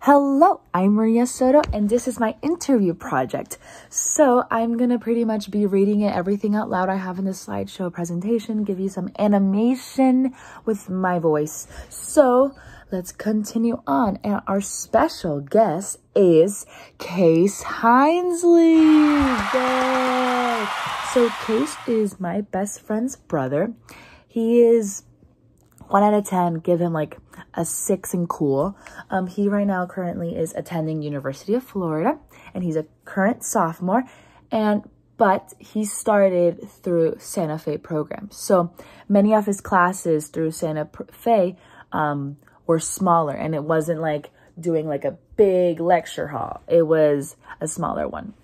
Hello, I'm Maria Soto, and this is my interview project. So I'm to pretty much be reading it, everything out loud I have in the slideshow presentation, give you some animation with my voice. So let's continue on. And our special guest is Case Hinesley. Yay! So Case is my best friend's brother. He is one out of 10, give him like a six and cool. Um, he right now currently is attending University of Florida and he's a current sophomore and but he started through Santa Fe program. So many of his classes through Santa Fe um, were smaller and it wasn't like doing like a big lecture hall. It was a smaller one.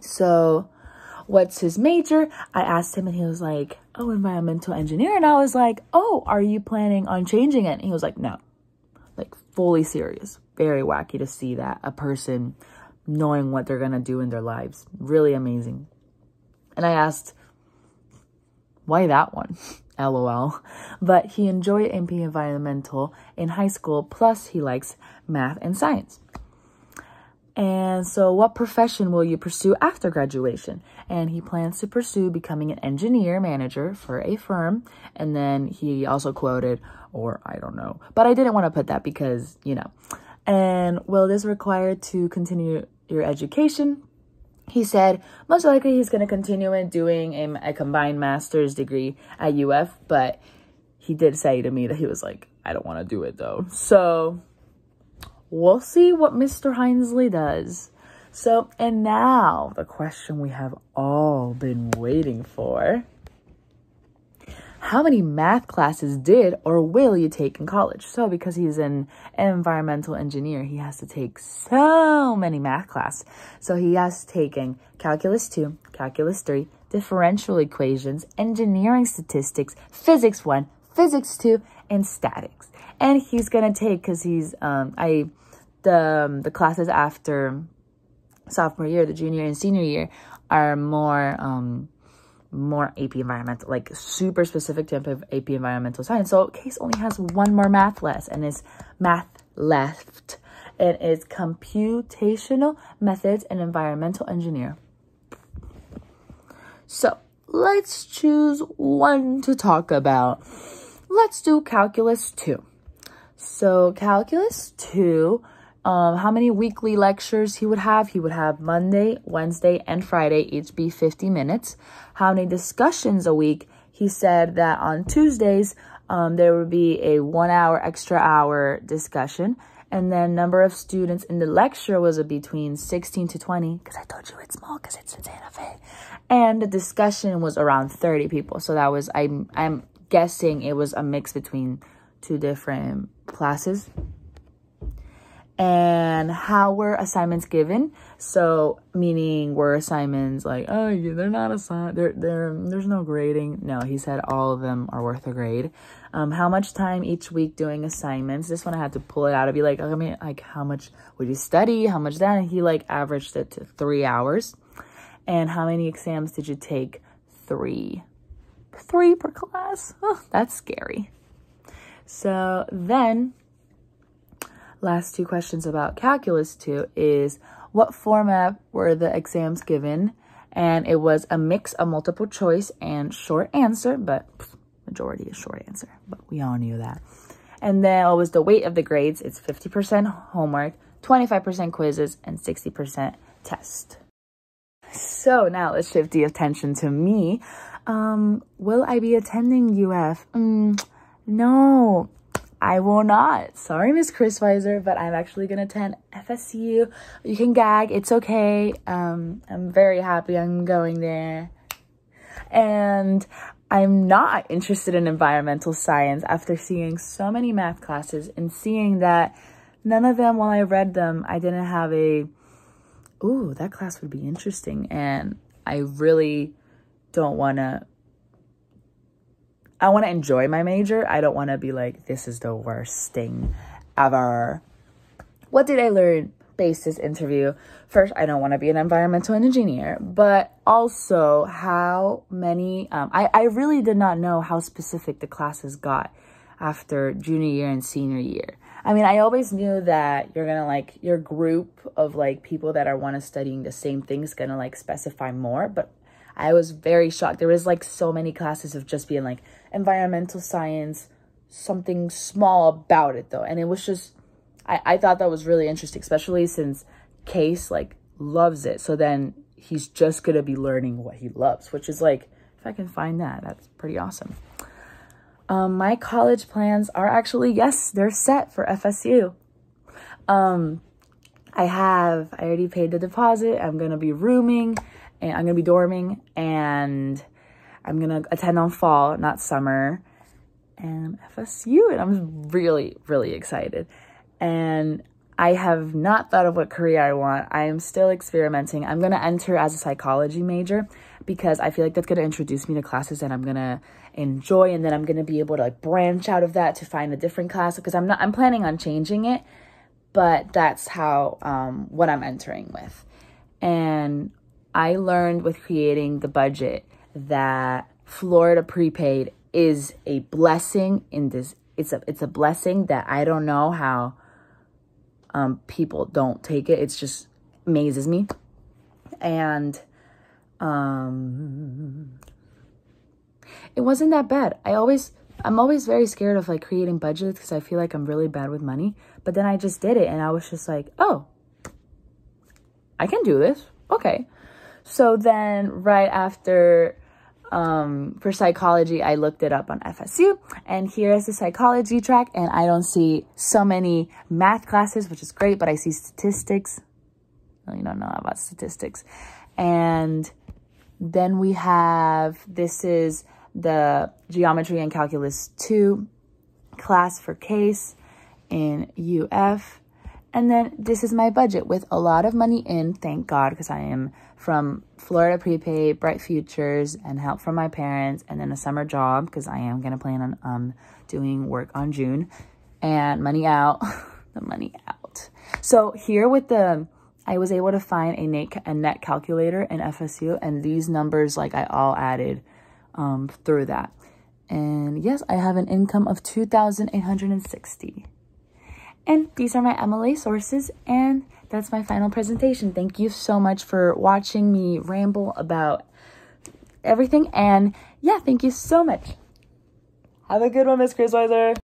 So what's his major? I asked him and he was like, oh, environmental engineer. And I was like, oh, are you planning on changing it? And he was like, no, like fully serious. Very wacky to see that a person knowing what they're going to do in their lives. Really amazing. And I asked, why that one? LOL. But he enjoyed AP Environmental in high school, plus he likes math and science. And so what profession will you pursue after graduation? And he plans to pursue becoming an engineer manager for a firm. And then he also quoted, or I don't know, but I didn't want to put that because, you know. And will this require to continue your education? He said, most likely he's going to continue in doing a, a combined master's degree at UF, but he did say to me that he was like, I don't want to do it though. So we'll see what Mr. Hinesley does. So, and now the question we have all been waiting for. How many math classes did or will you take in college? So because he's an environmental engineer, he has to take so many math classes. So he has taken calculus 2, calculus 3, differential equations, engineering statistics, physics 1, physics 2, and statics. And he's going to take, because he's, um, I the um, the classes after sophomore year, the junior and senior year are more um more AP environmental, like super specific to AP environmental science. So Case only has one more math less and it's math left. And it's computational methods and environmental engineer. So let's choose one to talk about. Let's do calculus 2. So calculus 2 um, how many weekly lectures he would have. He would have Monday, Wednesday, and Friday, each be 50 minutes. How many discussions a week? He said that on Tuesdays, um, there would be a one hour, extra hour discussion. And then number of students in the lecture was between 16 to 20, because I told you it's small because it's in Santa Fe. And the discussion was around 30 people. So that was, I'm, I'm guessing it was a mix between two different classes and how were assignments given. So meaning were assignments like oh yeah, they're not assigned they're, they're there's no grading. No he said all of them are worth a grade. Um how much time each week doing assignments? This one i had to pull it out to be like i mean like how much would you study? How much that? And he like averaged it to three hours. And how many exams did you take? Three. Three per class? Oh, that's scary. So then last two questions about calculus 2 is what format were the exams given? And it was a mix of multiple choice and short answer, but majority is short answer, but we all knew that. And then what was the weight of the grades? It's 50% homework, 25% quizzes, and 60% test. So now let's shift the attention to me. Um, will I be attending UF? Mm, no, I will not. Sorry, Miss Chris Weiser, but I'm actually going to attend FSU. You can gag. It's okay. Um, I'm very happy I'm going there. And I'm not interested in environmental science after seeing so many math classes and seeing that none of them, while I read them, I didn't have a, ooh, that class would be interesting. And I really don't want to I want to enjoy my major. I don't want to be like, this is the worst thing ever. What did I learn based this interview? First, I don't want to be an environmental engineer, but also how many, um, I, I really did not know how specific the classes got after junior year and senior year. I mean, I always knew that you're gonna like your group of like people that are want to studying the same thing is gonna like specify more, but I was very shocked. There was like so many classes of just being like environmental science, something small about it though. And it was just, I, I thought that was really interesting, especially since Case like loves it. So then he's just going to be learning what he loves, which is like, if I can find that, that's pretty awesome. Um, my college plans are actually, yes, they're set for FSU. Um, I have, I already paid the deposit. I'm going to be rooming and I'm going to be dorming and I'm going to attend on fall, not summer and FSU. And I'm really, really excited. And I have not thought of what career I want. I am still experimenting. I'm going to enter as a psychology major because I feel like that's going to introduce me to classes that I'm going to enjoy and then I'm going to be able to like branch out of that to find a different class because I'm not I'm planning on changing it, but that's how um what I'm entering with. And I learned with creating the budget that Florida prepaid is a blessing in this it's a it's a blessing that I don't know how um, people don't take it. It's just amazes me. And um, it wasn't that bad. I always, I'm always very scared of like creating budgets because I feel like I'm really bad with money. But then I just did it and I was just like, oh, I can do this. Okay. So then right after um, for psychology, I looked it up on FSU and here is the psychology track and I don't see so many math classes, which is great, but I see statistics. I really don't know about statistics. And then we have, this is the geometry and calculus 2 class for case in UF. And then this is my budget with a lot of money in, thank God, because I am from Florida Prepaid, Bright Futures, and help from my parents, and then a summer job, because I am going to plan on um, doing work on June, and money out, the money out. So here with the, I was able to find a net, a net calculator in FSU, and these numbers, like I all added um, through that. And yes, I have an income of 2,860. And these are my MLA sources and that's my final presentation. Thank you so much for watching me ramble about everything. And yeah, thank you so much. Have a good one, Miss Chris Weiser.